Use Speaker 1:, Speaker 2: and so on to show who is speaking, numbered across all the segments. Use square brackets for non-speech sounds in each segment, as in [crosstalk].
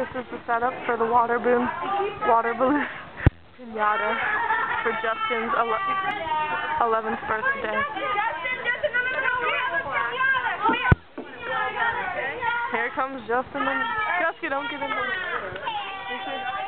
Speaker 1: This is the setup for the water boom, water balloon [laughs] pinata for Justin's 11th birthday.
Speaker 2: Here
Speaker 1: comes Justin. And Jessica, don't get in the
Speaker 2: way.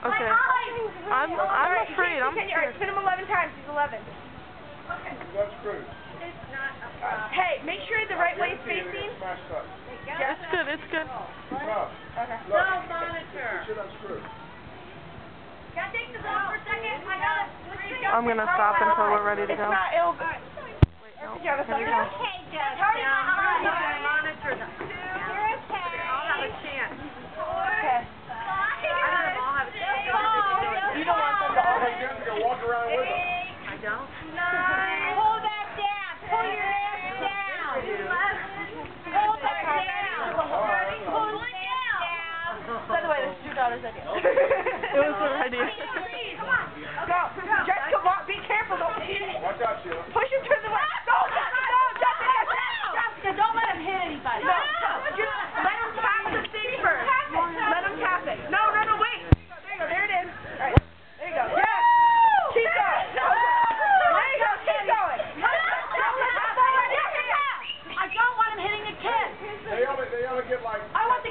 Speaker 1: Okay.
Speaker 3: I'm I'm afraid. I'm scared. Right, spin him 11 times. He's 11. Okay.
Speaker 4: That's.
Speaker 5: It's not a. Hey,
Speaker 3: make sure the right way is facing.
Speaker 2: Yeah, it's good. It's
Speaker 1: good.
Speaker 5: Okay.
Speaker 4: No monitor.
Speaker 2: I'm gonna stop until we're
Speaker 3: ready to go. It's not ill.
Speaker 2: Wait,
Speaker 1: no. Go.
Speaker 3: dollars I did. it was
Speaker 1: already. [laughs]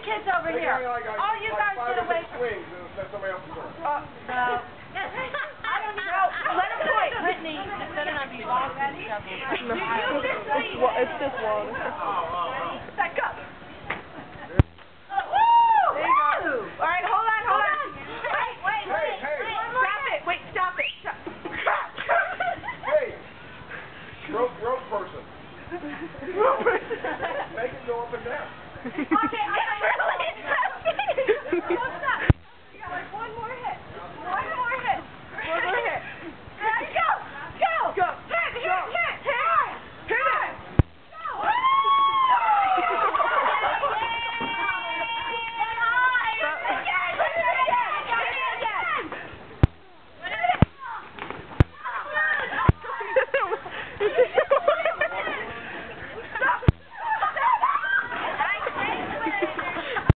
Speaker 5: kids over here.
Speaker 4: All you guys get away from me. Oh,
Speaker 3: uh, no.
Speaker 5: I
Speaker 2: don't know. Let him point. Brittany, instead of not be lost in trouble. You just see.
Speaker 1: It's just water.
Speaker 3: Back up.
Speaker 4: Rope person.
Speaker 3: Rope [laughs] person.
Speaker 4: Make it go up and down. [laughs]
Speaker 2: okay, I